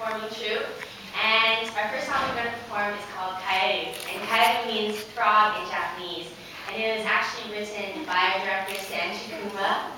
performing troupe. And our first song we're going to perform is called Kaeru. And Kaeru means frog in Japanese. And it was actually written by our director, Sanji Kuma.